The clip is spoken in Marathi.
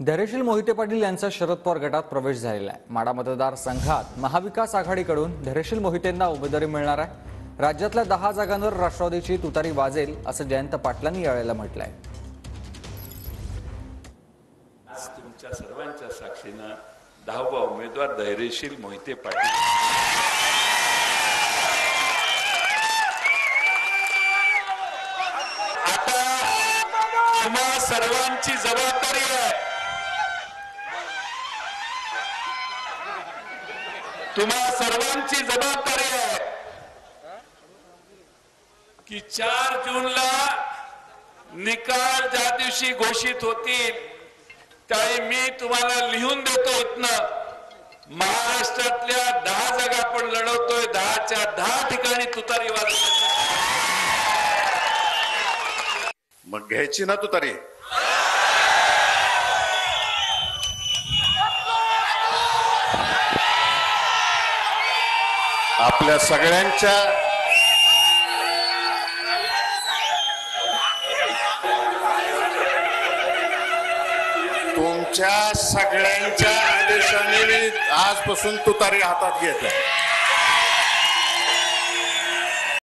धैर्यशील मोहिते पाटील यांचा शरद पवार गटात प्रवेश झालेला आहे. माडा मतदारसंघात महाविकास आघाडीकडून धैर्यशील मोहितेंना उमेदवारी मिळणार आहे. राज्यातल्या दहा जागांवर राष्ट्रवादीची तुतारी वाजेल असं जयंत पाटलांनी यावेळेला म्हटलंय. आज तुमच्या सर्वांच्या साक्षीनं दहावा उमेदवार धैर्यशील मोहिते पाटील. तुम्हा सर्वांची जबाबदारी आहे. तुम्हा सर्वांची जबाबदारी आहे. की चार जूनला निकाल ज्या दिवशी घोषित होतील त्यावेळी मी तुम्हाला लिहून देतो इथनं. महाराष्ट्रातल्या दहा जागा आपण लढवतोय दहाच्या दहा ठिकाणी तुतारी वाजवण्याचं. मग घ्यायची ना तुतारी. आपल्या सगळ्यांच्या तुमच्या सगळ्यांच्या आदेशाने मी आजपासून तुतारी हातात घेत आहे